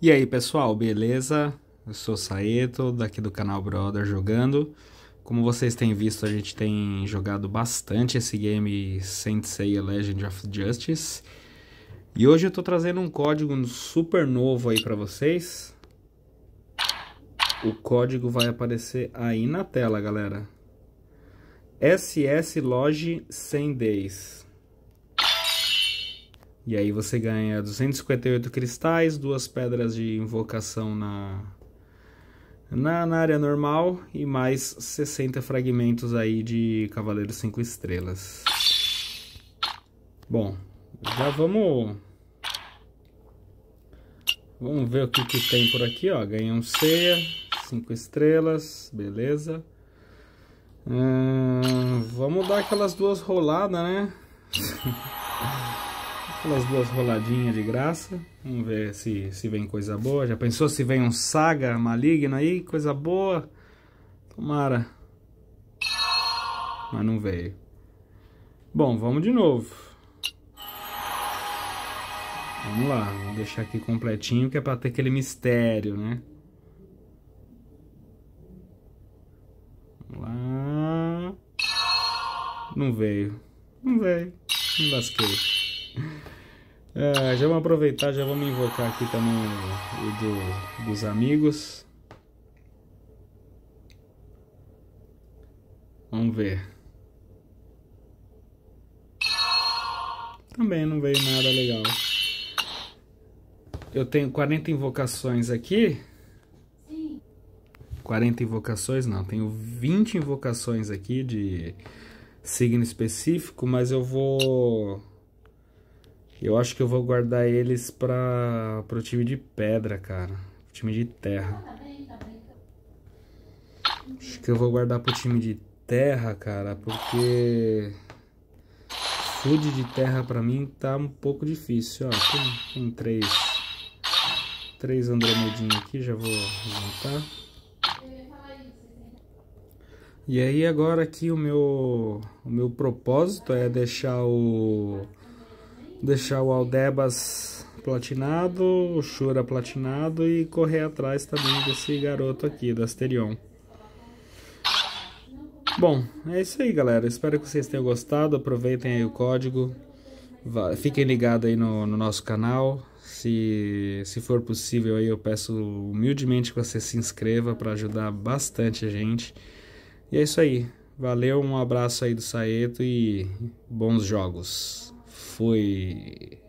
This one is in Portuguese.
E aí pessoal, beleza? Eu sou Saeto, daqui do canal Brother Jogando. Como vocês têm visto, a gente tem jogado bastante esse game Saint Seiya Legend of Justice. E hoje eu tô trazendo um código super novo aí pra vocês. O código vai aparecer aí na tela, galera. SS Log 100 Days. E aí você ganha 258 cristais, duas pedras de invocação na, na, na, área normal e mais 60 fragmentos aí de Cavaleiro 5 estrelas. Bom, já vamos... Vamos ver o que, que tem por aqui, ó. Ganhei um ceia, 5 estrelas, beleza. Hum, vamos dar aquelas duas roladas, né? Aquelas duas roladinhas de graça. Vamos ver se, se vem coisa boa. Já pensou se vem um saga maligno aí? Coisa boa. Tomara. Mas não veio. Bom, vamos de novo. Vamos lá, vou deixar aqui completinho que é pra ter aquele mistério, né? Vamos lá. Não veio. Não veio. Me lasquei. É, já vamos aproveitar, já vamos invocar aqui também o, do, dos amigos. Vamos ver. Também não veio nada legal. Eu tenho 40 invocações aqui. Sim. 40 invocações não, tenho 20 invocações aqui de signo específico, mas eu vou eu acho que eu vou guardar eles para o time de pedra, cara. Time de terra. Acho que eu vou guardar pro time de terra, cara, porque food de terra pra mim tá um pouco difícil, ó. Tem, tem três, três Andromedinhos aqui, já vou juntar. E aí agora aqui o meu, o meu propósito é deixar o deixar o Aldebas platinado, o Shura platinado e correr atrás também desse garoto aqui, do Asterion. Bom, é isso aí galera, espero que vocês tenham gostado, aproveitem aí o código, fiquem ligados aí no, no nosso canal, se, se for possível aí eu peço humildemente que você se inscreva para ajudar bastante a gente. E é isso aí, valeu, um abraço aí do Saeto e bons jogos. Fui.